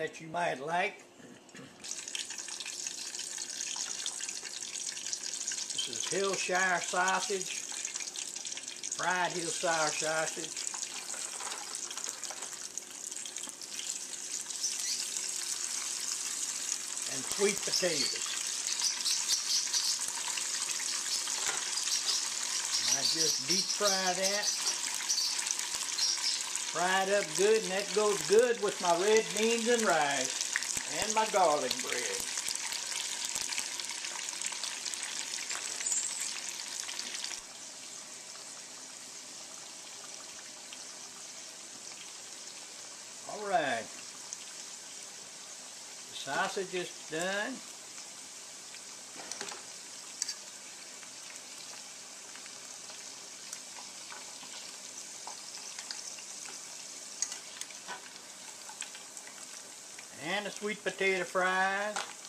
that you might like. This is Hillshire sausage, fried Hillshire sausage. And sweet potatoes. I just deep fry that. It up good and that goes good with my red beans and rice and my garlic bread. Alright. The sausage is done. And the sweet potato fries.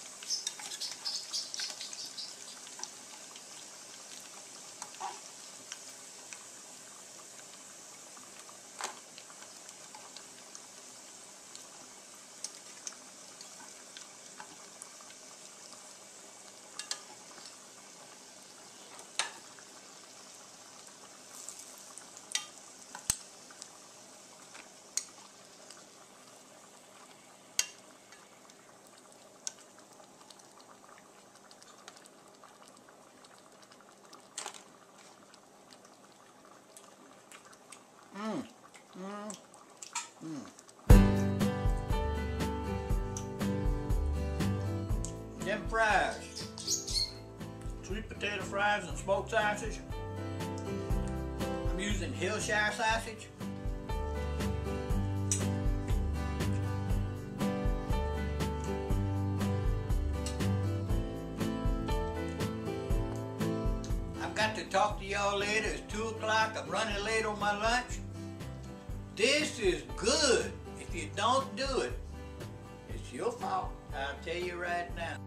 Mmm. Mmm. Mmm. Them fries. Sweet potato fries and smoked sausage. I'm using Hillshire sausage. I've got to talk to y'all later. It's 2 o'clock. I'm running late on my lunch. This is good. If you don't do it, it's your fault. I'll tell you right now.